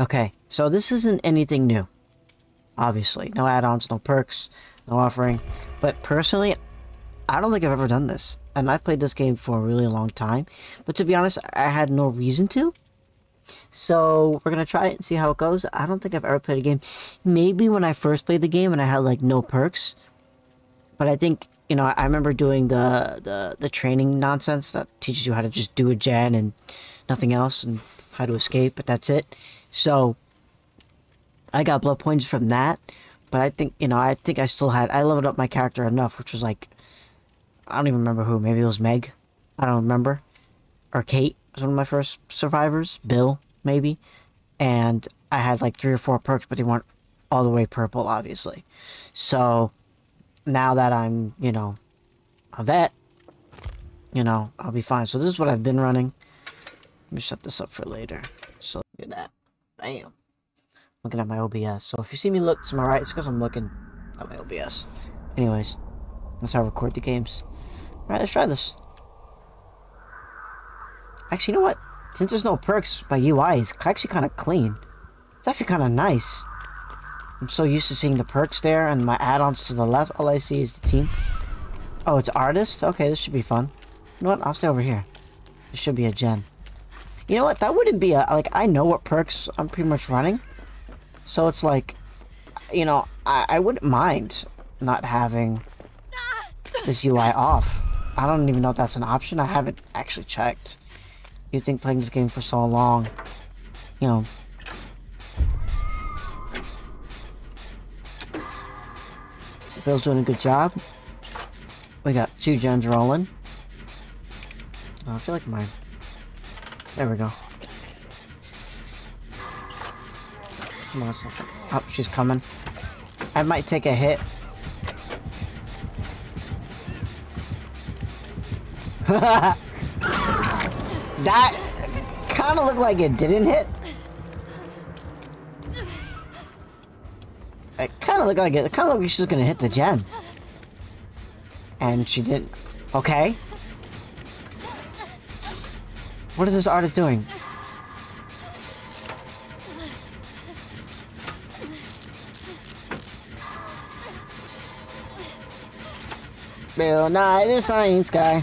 Okay, so this isn't anything new. Obviously, no add-ons, no perks, no offering. But personally, I don't think I've ever done this. And I've played this game for a really long time. But to be honest, I had no reason to. So we're gonna try it and see how it goes. I don't think I've ever played a game. Maybe when I first played the game and I had like no perks. But I think you know I remember doing the the the training nonsense that teaches you how to just do a gen and nothing else and how to escape. But that's it. So I got blood points from that. But I think you know I think I still had I leveled up my character enough, which was like I don't even remember who. Maybe it was Meg. I don't remember. Or Kate was one of my first survivors. Bill, maybe. And I had like three or four perks, but they weren't all the way purple, obviously. So now that I'm, you know, a vet, you know, I'll be fine. So this is what I've been running. Let me shut this up for later. So look at that. Bam. Looking at my OBS. So if you see me look to my right, it's because I'm looking at my OBS. Anyways, that's how I record the games. Alright, let's try this. Actually, you know what? Since there's no perks, my UI is actually kind of clean. It's actually kind of nice. I'm so used to seeing the perks there and my add-ons to the left. All I see is the team. Oh, it's artist? Okay, this should be fun. You know what? I'll stay over here. This should be a gen. You know what? That wouldn't be a... Like, I know what perks I'm pretty much running. So it's like... You know, I, I wouldn't mind not having this UI off. I don't even know if that's an option. I haven't actually checked. You'd think playing this game for so long, you know. Bill's doing a good job. We got two gens rolling. Oh, I feel like mine. There we go. Come on, oh, she's coming. I might take a hit. That kind of looked like it didn't hit. It kind of looked like it. It kind of looked like she's gonna hit the gen. And she didn't. Okay. What is this artist doing? Bill Nye the Science Guy.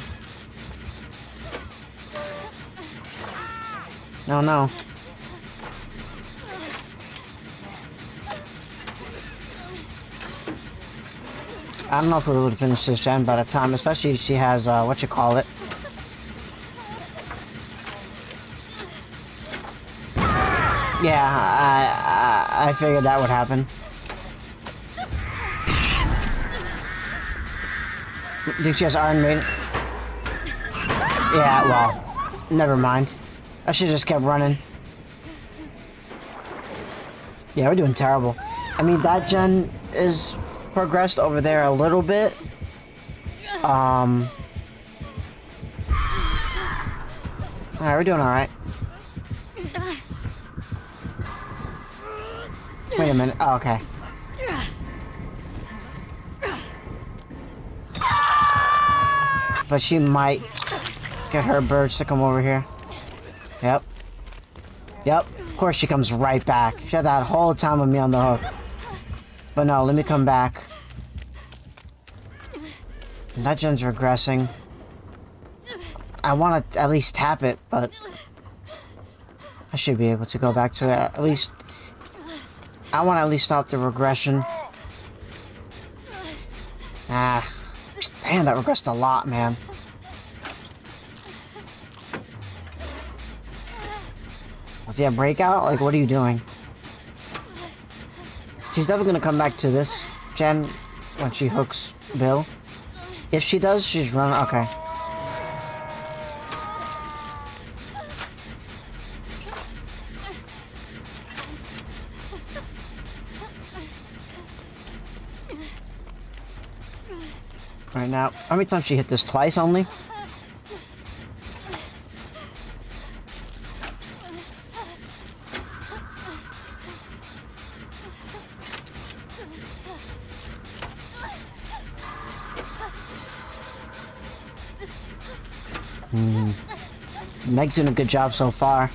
Oh no. I don't know if we would finish this gen by the time, especially if she has, uh, what you call it. Yeah, I, I, I figured that would happen. Think she has Iron Maiden? Yeah, well, never mind. I should just kept running. Yeah, we're doing terrible. I mean, that gen is progressed over there a little bit. Um... Alright, we're doing alright. Wait a minute. Oh, okay. But she might get her birds to come over here. Yep. Yep. Of course she comes right back. She had that whole time with me on the hook. But no, let me come back. Gen's regressing. I want to at least tap it, but... I should be able to go back to it. At least... I want to at least stop the regression. Ah. Damn, that regressed a lot, man. Is he a breakout? Like, what are you doing? She's definitely gonna come back to this gen when she hooks Bill. If she does, she's running. Okay. How many times she hit this? Twice only? Meg's doing a good job so far.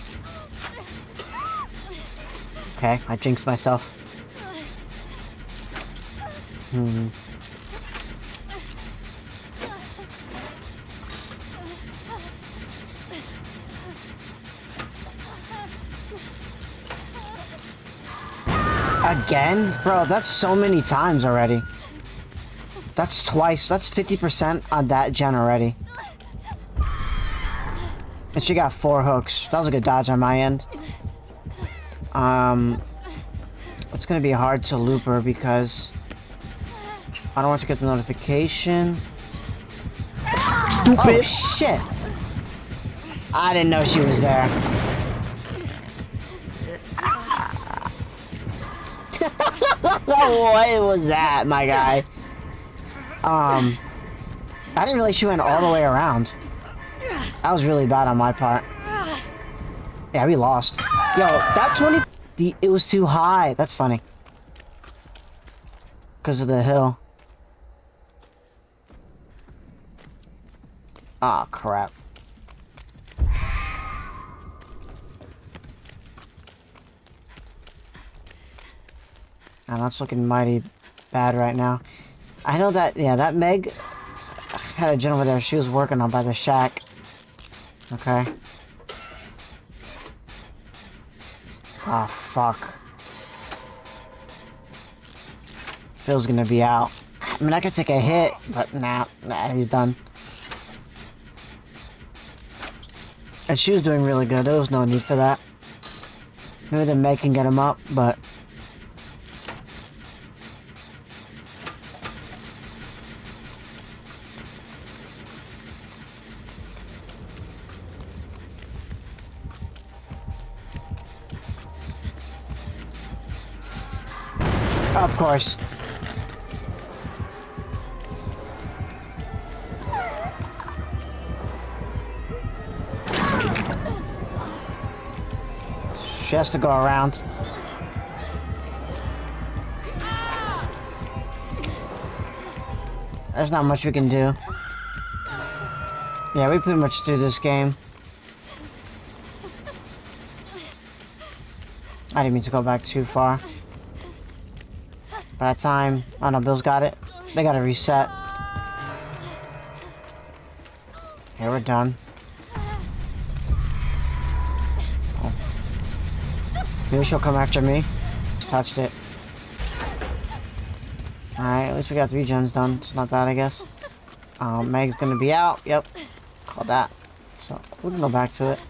Okay, I jinxed myself. Hmm. Again? Bro, that's so many times already. That's twice. That's 50% on that gen already. And she got four hooks. That was a good dodge on my end. Um, it's gonna be hard to loop her because I don't want to get the notification. Stupid. Oh shit! I didn't know she was there. What was that, my guy? Um, I didn't realize she went all the way around. That was really bad on my part. Yeah, we lost. Yo, that 20... The, it was too high. That's funny. Because of the hill. Ah, oh, crap. And that's looking mighty bad right now. I know that, yeah, that Meg had a gen over there she was working on by the shack. Okay. Oh, fuck. Phil's gonna be out. I mean, I could take a hit, but nah, nah, he's done. And she was doing really good. There was no need for that. Maybe the Meg can get him up, but... course. She has to go around. There's not much we can do. Yeah, we pretty much do this game. I didn't mean to go back too far. By the time... Oh no, Bill's got it. They gotta reset. Here, we're done. Maybe she'll come after me. Just touched it. Alright, at least we got three gens done. It's not bad, I guess. Um, Meg's gonna be out. Yep. Call that. So, we can go back to it.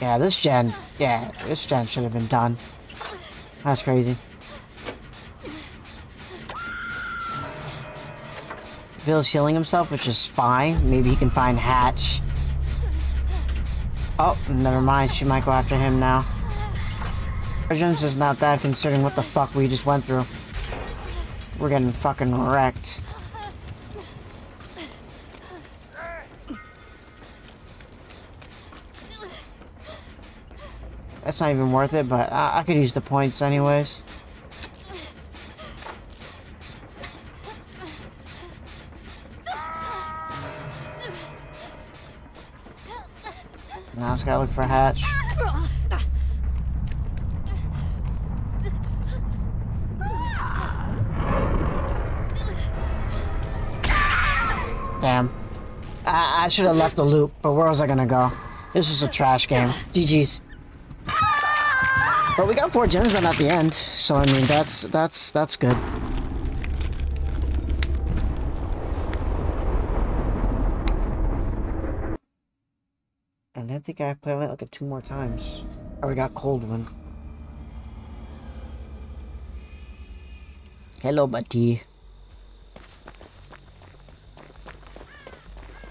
Yeah, this gen, yeah, this gen should have been done. That's crazy. Bill's healing himself, which is fine. Maybe he can find Hatch. Oh, never mind. She might go after him now. Origins is not bad considering what the fuck we just went through. We're getting fucking wrecked. That's not even worth it, but I, I could use the points anyways. Now I just gotta look for a hatch. Damn. I, I should have left the loop, but where was I gonna go? This is a trash game. GG's. But we got four gens done at the end, so I mean that's that's that's good. And I think I played it like two more times. Or we got cold one. Hello, buddy.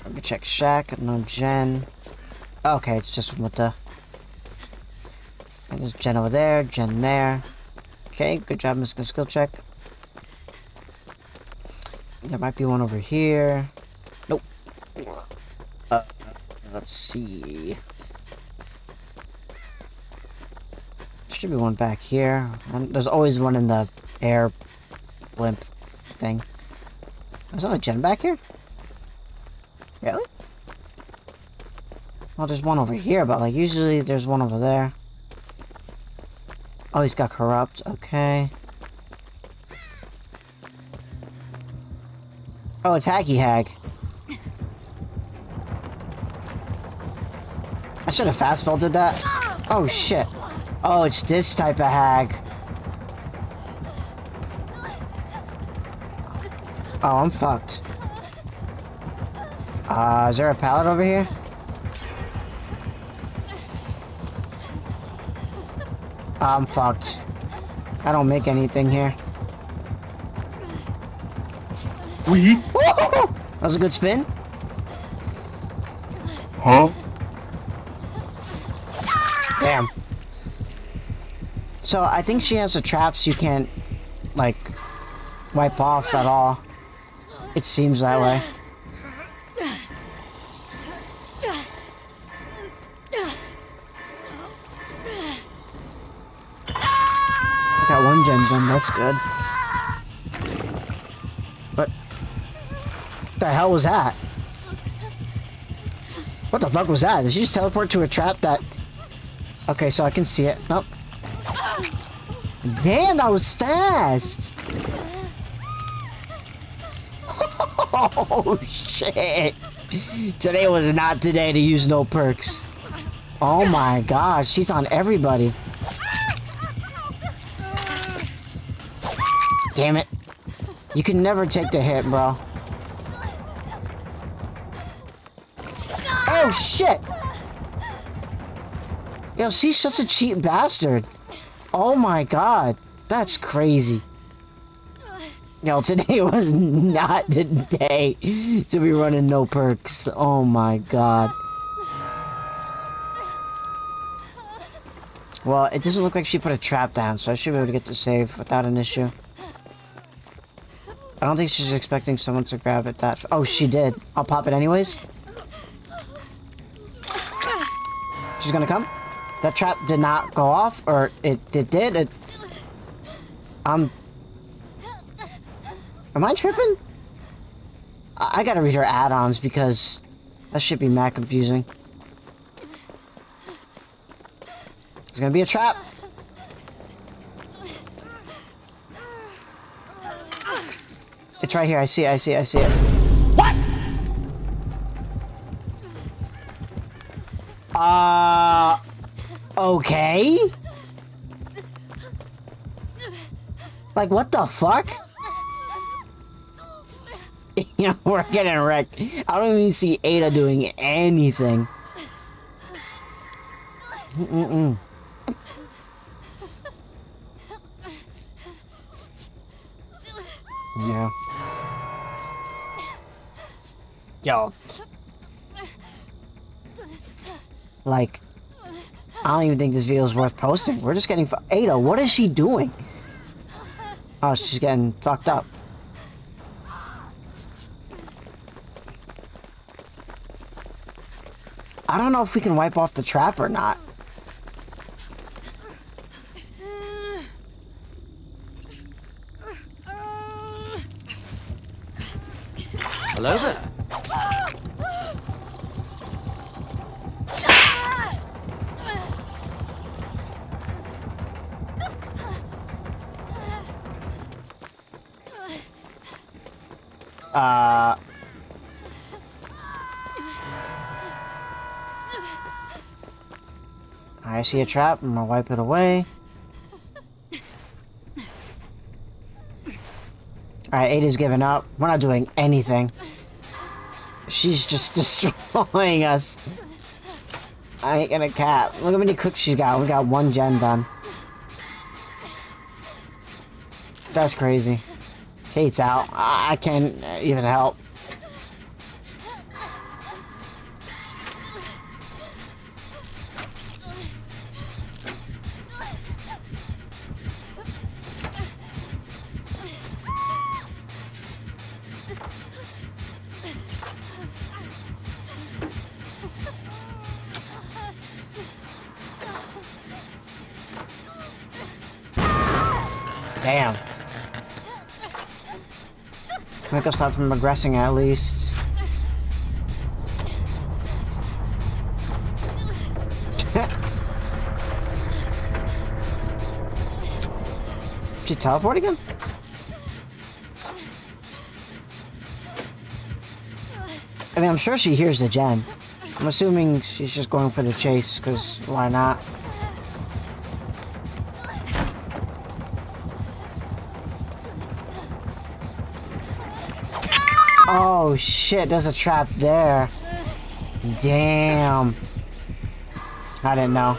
Let me check Shack. No gen. Okay, it's just with the there's gen over there, gen there. Okay, good job, Mr. Skill check. There might be one over here. Nope. Uh, let's see. There should be one back here. And there's always one in the air blimp thing. There's not a gen back here? Really? Well, there's one over here, but like usually there's one over there. Oh, he's got corrupt. Okay. Oh, it's Hacky Hag. I should have fast did that. Oh shit. Oh, it's this type of hag. Oh, I'm fucked. Uh, is there a pallet over here? I'm fucked. I don't make anything here. We? That was a good spin. Huh? Damn. So I think she has the traps you can't, like, wipe off at all. It seems that way. Got one gen done, that's good. What the hell was that? What the fuck was that? Did she just teleport to a trap that... Okay, so I can see it. Nope. Damn, that was fast! Oh, shit! Today was not today to use no perks. Oh my gosh, she's on everybody. Damn it. You can never take the hit, bro. Oh, shit! Yo, she's such a cheap bastard. Oh my god. That's crazy. Yo, today was not the day to be running no perks. Oh my god. Well, it doesn't look like she put a trap down, so I should be able to get the save without an issue. I don't think she's expecting someone to grab it that... Oh, she did. I'll pop it anyways. She's gonna come? That trap did not go off, or it, it did? It... Um... Am I tripping? I, I gotta read her add-ons because that should be mad confusing. It's gonna be a trap. It's right here. I see it. I see it. I see it. What? Uh... Okay? Like, what the fuck? you know, we're getting wrecked. I don't even see Ada doing anything. Mm-mm. Yeah. Yo. Like, I don't even think this video is worth posting. We're just getting... Ada, what is she doing? Oh, she's getting fucked up. I don't know if we can wipe off the trap or not. See a trap, I'm gonna wipe it away. Alright, Ada's giving up. We're not doing anything. She's just destroying us. I ain't gonna cap. Look how many cooks she's got. We got one gen done. That's crazy. Kate's out. I, I can't even help. to stop from regressing at least. she teleported again? I mean, I'm sure she hears the gem. I'm assuming she's just going for the chase, because why not? Oh shit, there's a trap there. Damn. I didn't know.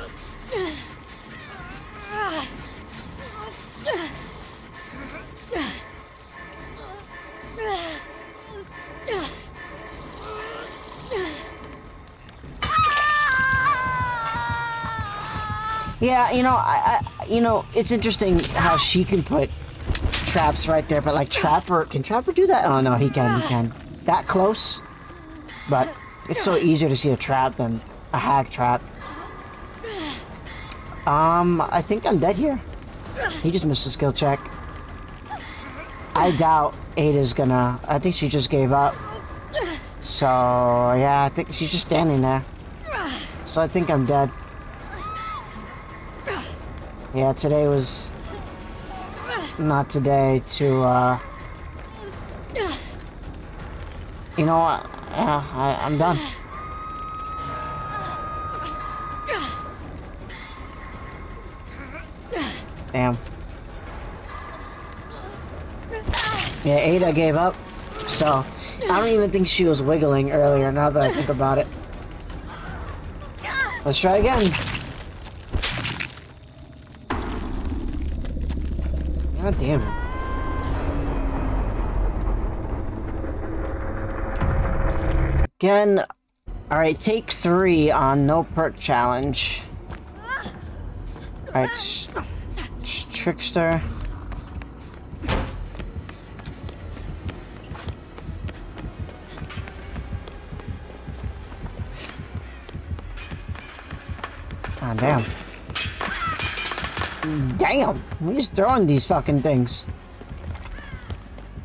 Yeah, you know, I, I, you know, it's interesting how she can put traps right there, but like Trapper, can Trapper do that? Oh no, he can, he can. That close, but it's so easier to see a trap than a hag trap. Um, I think I'm dead here. He just missed a skill check. I doubt Ada's gonna, I think she just gave up. So, yeah, I think she's just standing there. So I think I'm dead. Yeah, today was not today to, uh... You know what? I, I'm done. Damn. Yeah, Ada gave up, so I don't even think she was wiggling earlier, now that I think about it. Let's try again. God damn it. Again, alright, take three on no perk challenge. Alright, Trickster. Ah, damn. Damn! just throwing these fucking things.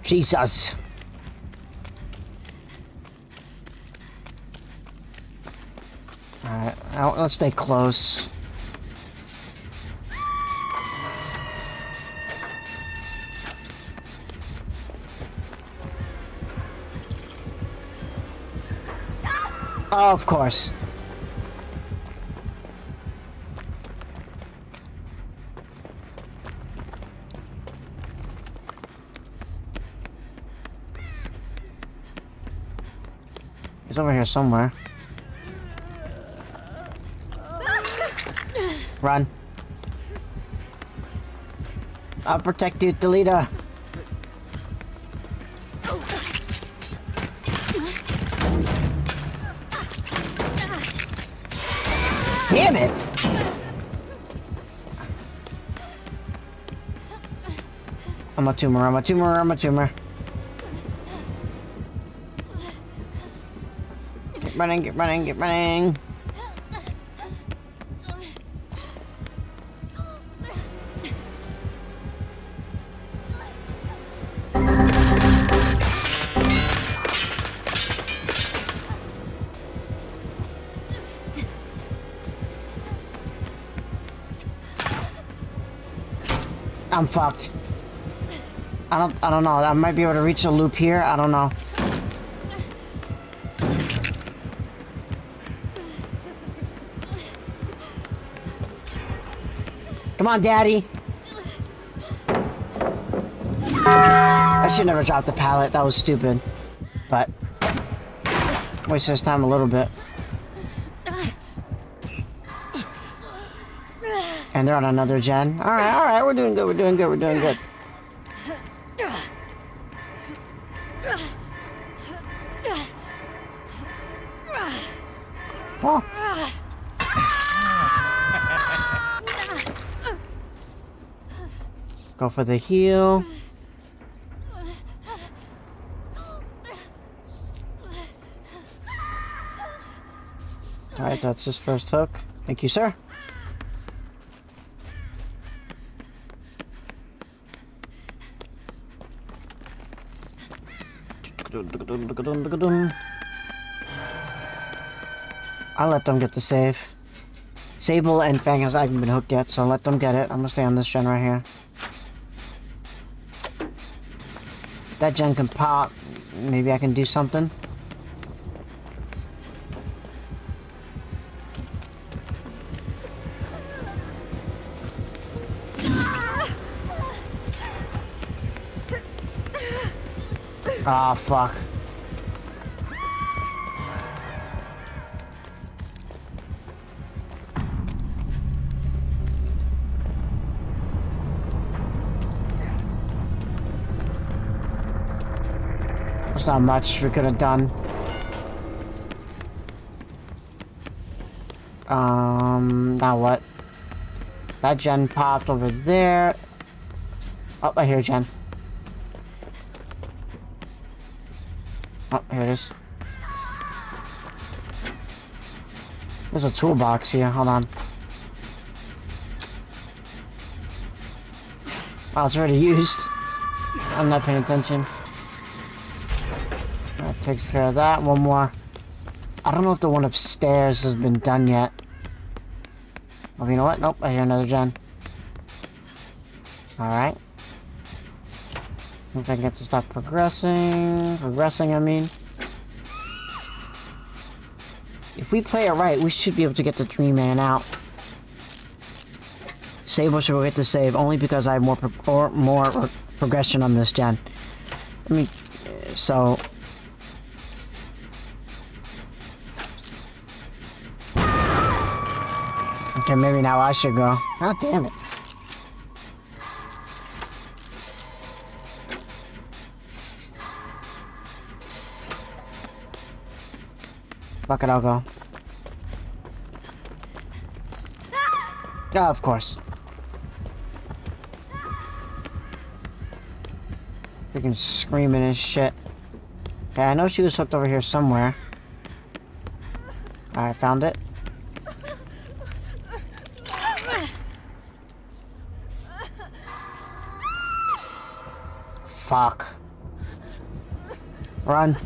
Jesus. Let's stay close. Oh, of course. He's over here somewhere. Run. I'll protect you, Delita. Damn it! I'm a tumor, I'm a tumor, I'm a tumor. Get running, get running, get running. I'm fucked. I don't I don't know. I might be able to reach a loop here. I don't know. Come on, Daddy. I should never drop the pallet. That was stupid. But wasted his time a little bit. And they're on another gen. Alright, alright, we're doing good, we're doing good, we're doing good. Oh. Go for the heal. Alright, that's his first hook. Thank you, sir. I'll let them get the save. Sable and Fang has not been hooked yet, so let them get it. I'm gonna stay on this gen right here. that gen can pop, maybe I can do something. Ah, oh, fuck. There's not much we could have done. Um, now what? That gen popped over there. Oh, I hear gen. Oh, here it is. There's a toolbox here. Hold on. Wow, it's already used. I'm not paying attention. Takes care of that. One more. I don't know if the one upstairs has been done yet. Oh, you know what? Nope, I hear another gen. Alright. If I get to stop progressing. Progressing, I mean. If we play it right, we should be able to get the three man out. Sable should we get to save only because I have more pro more progression on this gen. I mean, so Okay, maybe now I should go. God damn it. Fuck it, I'll go. Oh, of course. Freaking screaming and shit. Okay, I know she was hooked over here somewhere. I found it. Fuck. Run.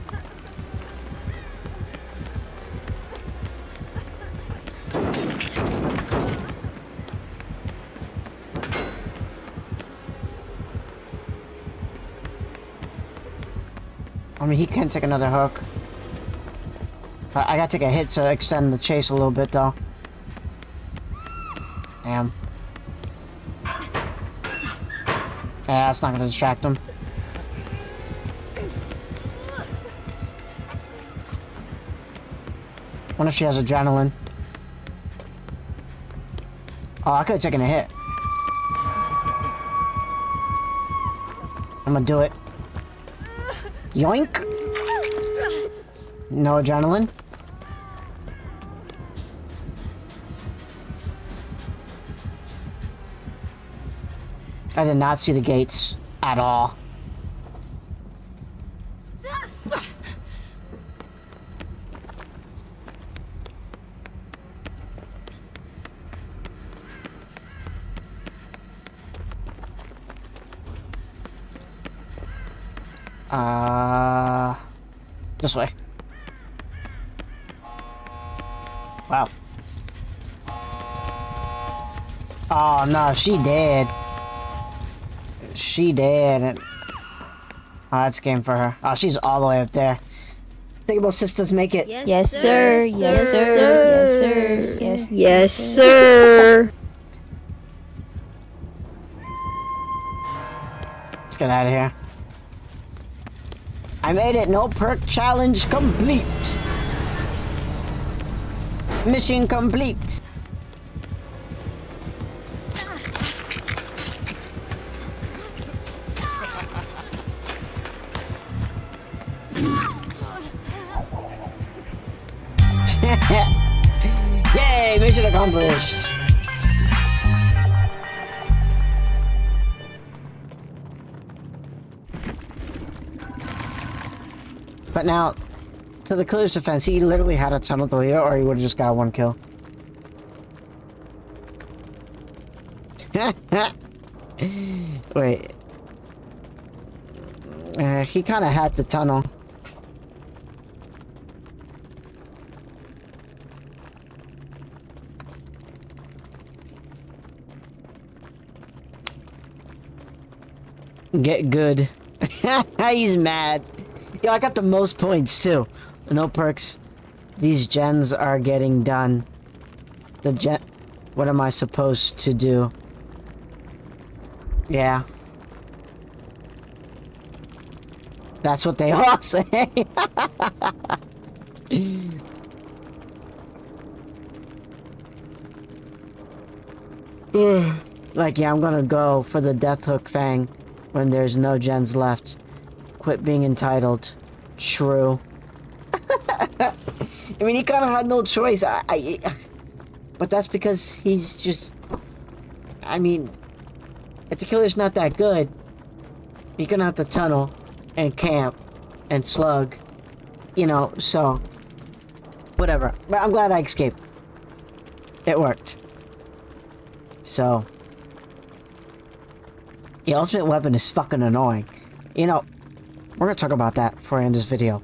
I mean, he can't take another hook. But I gotta take a hit to extend the chase a little bit, though. Damn. Yeah, that's not gonna distract him. Wonder if she has adrenaline. Oh, I could have taken a hit. I'm gonna do it. Yoink! No adrenaline? I did not see the gates at all. Uh, this way. Wow. Oh no, she dead. She dead. Oh, that's game for her. Oh, she's all the way up there. Think about sisters make it. Yes, yes sir. Yes, sir. Yes, sir. Yes, yes, sir. Let's get out of here. I made it. No perk challenge complete. Mission complete. Yay! Mission accomplished. But now, to the killer's defense, he literally had a tunnel deleter or he would have just got one kill. Wait. Uh, he kind of had the tunnel. Get good. He's mad. Yo, I got the most points too. No perks. These gens are getting done. The gen... What am I supposed to do? Yeah. That's what they all say. like, yeah, I'm gonna go for the Death Hook Fang when there's no gens left. Quit being entitled. True. I mean, he kind of had no choice. I, I, but that's because he's just. I mean, if the killer's not that good, you're gonna have to tunnel and camp and slug, you know. So, whatever. But I'm glad I escaped. It worked. So, the ultimate weapon is fucking annoying. You know, we're gonna talk about that before I end this video.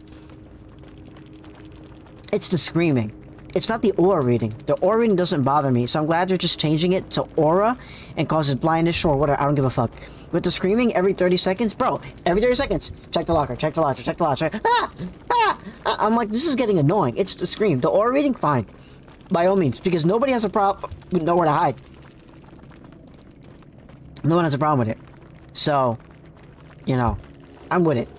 It's the screaming. It's not the aura reading. The aura reading doesn't bother me, so I'm glad they're just changing it to aura and causes blindness or whatever. I don't give a fuck. With the screaming every 30 seconds, bro, every 30 seconds, check the locker, check the locker, check the locker. Ah, ah, I'm like, this is getting annoying. It's the scream. The aura reading, fine. By all means, because nobody has a problem with nowhere to hide. No one has a problem with it. So, you know, I'm with it.